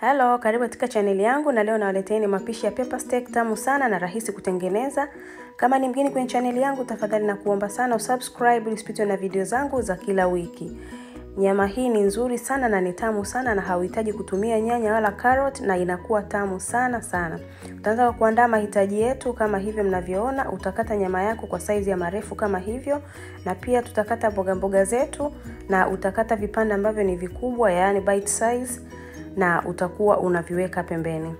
Hello, karibu katika chaneli yangu na leo nawaleteeni mapishi ya pepper steak tamu sana na rahisi kutengeneza. Kama ni mgeni kwenye chaneli yangu, tafadhali nakuomba sana usubscribe ili usipitwe na video zangu za kila wiki. Nyama hii ni nzuri sana na ni tamu sana na hauhitaji kutumia nyanya wala carrot na inakuwa tamu sana sana. Utaanza kwa kuandaa mahitaji yetu kama hivyo mnavyoona. Utakata nyama yako kwa saizi ya marefu kama hivyo, na pia tutakata mboga mboga zetu na utakata vipande ambavyo ni vikubwa, yaani bite size na utakuwa unaviweka pembeni.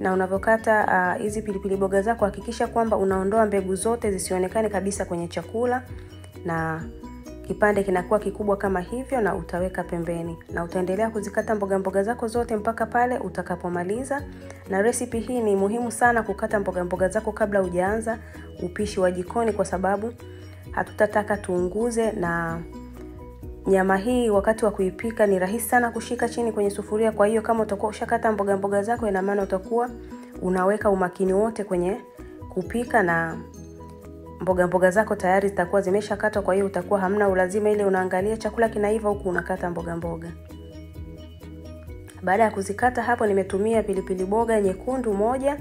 Na unavyokata hizi uh, pilipili boga zako hakikisha kwamba unaondoa mbegu zote zisionekane kabisa kwenye chakula, na kipande kinakuwa kikubwa kama hivyo, na utaweka pembeni, na utaendelea kuzikata mboga mboga zako zote mpaka pale utakapomaliza. Na resipi hii ni muhimu sana kukata mboga mboga zako kabla hujaanza upishi wa jikoni, kwa sababu hatutataka tuunguze. Na nyama hii wakati wa kuipika ni rahisi sana kushika chini kwenye sufuria. Kwa hiyo kama utakuwa ushakata mboga mboga zako, ina maana utakuwa unaweka umakini wote kwenye kupika na mboga mboga zako tayari zitakuwa zimeshakatwa. Kwa hiyo utakuwa hamna ulazima ile unaangalia chakula kinaiva huku unakata mboga mboga. Baada ya kuzikata hapo, nimetumia pilipili boga nyekundu moja,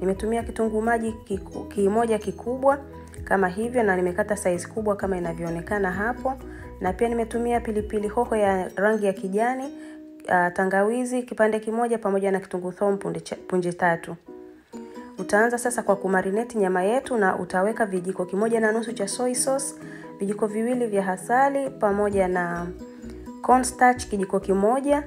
nimetumia kitunguu maji kiku, kimoja kikubwa kama hivyo, na nimekata size kubwa kama inavyoonekana hapo, na pia nimetumia pilipili hoho ya rangi ya kijani, uh, tangawizi kipande kimoja, pamoja na kitunguu thomu punje, punje tatu. Utaanza sasa kwa kumarinate nyama yetu, na utaweka vijiko kimoja na nusu cha soy sauce, vijiko viwili vya hasali pamoja na cornstarch kijiko kimoja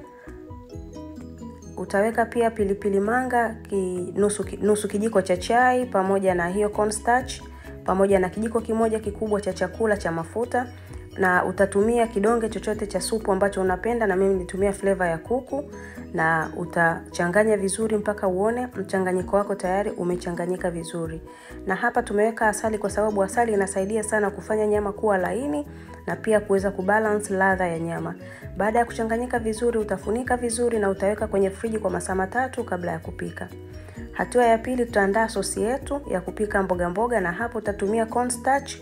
utaweka pia pilipili manga ki, nusu, nusu kijiko cha chai pamoja na hiyo cornstarch pamoja na kijiko kimoja kikubwa cha chakula cha mafuta, na utatumia kidonge chochote cha supu ambacho unapenda, na mimi nitumia fleva ya kuku, na utachanganya vizuri mpaka uone mchanganyiko wako tayari umechanganyika vizuri. Na hapa tumeweka asali kwa sababu asali inasaidia sana kufanya nyama kuwa laini na pia kuweza kubalance ladha ya nyama. Baada ya kuchanganyika vizuri, utafunika vizuri na utaweka kwenye friji kwa masaa matatu kabla ya kupika. Hatua ya pili, tutaandaa sosi yetu ya kupika mboga mboga, na hapo utatumia cornstarch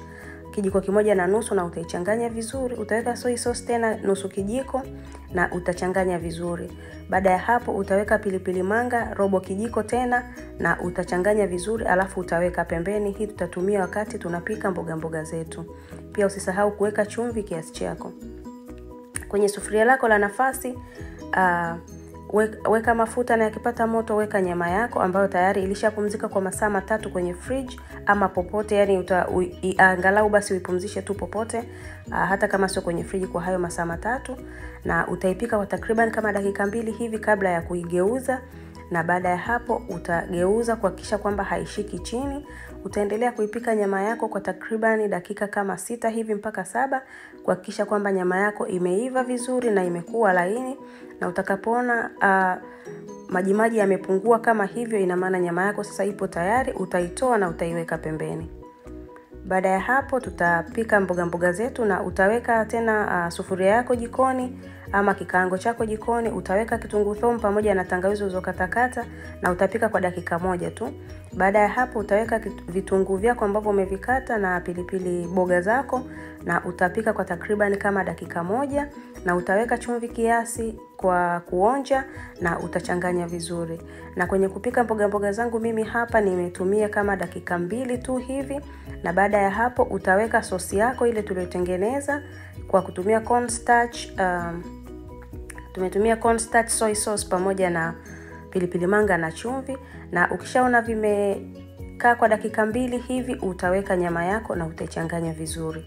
kijiko kimoja na nusu na utaichanganya vizuri. Utaweka soy sauce tena nusu kijiko na utachanganya vizuri. Baada ya hapo, utaweka pilipili manga robo kijiko tena na utachanganya vizuri, alafu utaweka pembeni. Hii tutatumia wakati tunapika mboga mboga zetu. Pia usisahau kuweka chumvi kiasi chako. Kwenye sufuria lako la nafasi uh, weka mafuta na yakipata moto, weka nyama yako ambayo tayari ilishapumzika kwa masaa matatu kwenye fridge ama popote, yani angalau basi uipumzishe tu popote uh, hata kama sio kwenye fridge kwa hayo masaa matatu, na utaipika kwa takriban kama dakika mbili hivi kabla ya kuigeuza na baada ya hapo utageuza kuhakikisha kwamba haishiki chini. Utaendelea kuipika nyama yako kwa takribani dakika kama sita hivi mpaka saba kuhakikisha kwamba nyama yako imeiva vizuri na imekuwa laini, na utakapoona uh, majimaji yamepungua kama hivyo, ina maana nyama yako sasa ipo tayari. Utaitoa na utaiweka pembeni. Baada ya hapo tutapika mboga mboga zetu, na utaweka tena uh, sufuria yako jikoni ama kikaango chako jikoni. Utaweka kitunguu thomu pamoja na tangawizi ulizokatakata na utapika kwa dakika moja tu. Baada ya hapo utaweka vitunguu vyako ambavyo umevikata na pilipili boga zako na utapika kwa takriban kama dakika moja, na utaweka chumvi kiasi kwa kuonja na utachanganya vizuri. Na kwenye kupika mboga mboga zangu mimi hapa nimetumia kama dakika mbili tu hivi, na baada ya hapo utaweka sosi yako ile tuliyotengeneza kwa kutumia cornstarch, um, tumetumia soy sauce pamoja na pilipili manga na chumvi, na ukishaona vimekaa kwa dakika mbili hivi utaweka nyama yako na utaichanganya vizuri.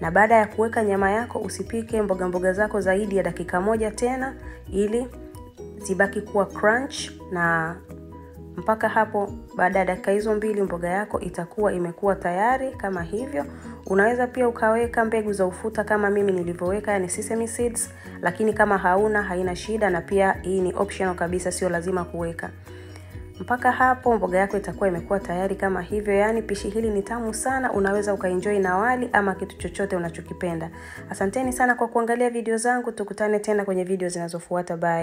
Na baada ya kuweka nyama yako usipike mboga mboga zako zaidi ya dakika moja tena, ili zibaki kuwa crunch, na mpaka hapo, baada ya dakika hizo mbili mboga yako itakuwa imekuwa tayari kama hivyo. Unaweza pia ukaweka mbegu za ufuta kama mimi nilivyoweka, yani sesame seeds, lakini kama hauna haina shida, na pia hii ni optional kabisa, sio lazima kuweka. Mpaka hapo mboga yako itakuwa imekuwa tayari kama hivyo. Yaani pishi hili ni tamu sana, unaweza ukaenjoy na wali ama kitu chochote unachokipenda. Asanteni sana kwa kuangalia video zangu, tukutane tena kwenye video zinazofuata. Bye.